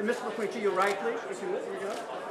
And Mr. McQueen, to your right, please, if you would. Here you go.